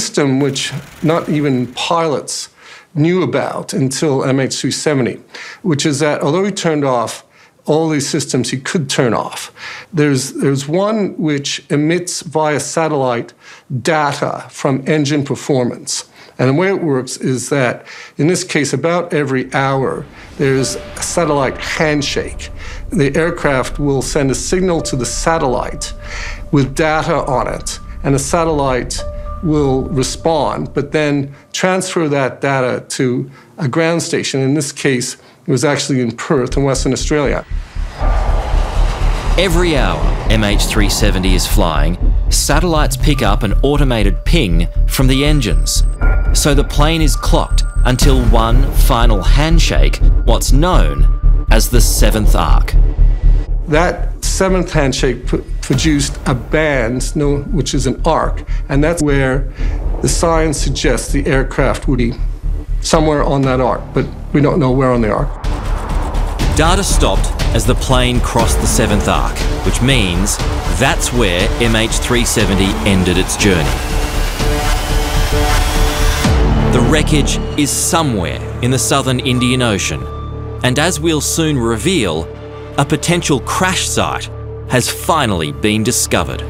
system which not even pilots knew about until MH370, which is that although he turned off all these systems he could turn off. There's, there's one which emits via satellite data from engine performance. And the way it works is that, in this case, about every hour, there's a satellite handshake. The aircraft will send a signal to the satellite with data on it, and the satellite will respond, but then transfer that data to a ground station. In this case, it was actually in Perth, in Western Australia. Every hour MH370 is flying, satellites pick up an automated ping from the engines. So the plane is clocked until one final handshake, what's known as the seventh arc. That seventh handshake produced a band, which is an arc, and that's where the science suggests the aircraft would be somewhere on that arc, but we don't know where on the arc. Data stopped as the plane crossed the seventh arc, which means that's where MH370 ended its journey. The wreckage is somewhere in the southern Indian Ocean, and as we'll soon reveal, a potential crash site has finally been discovered.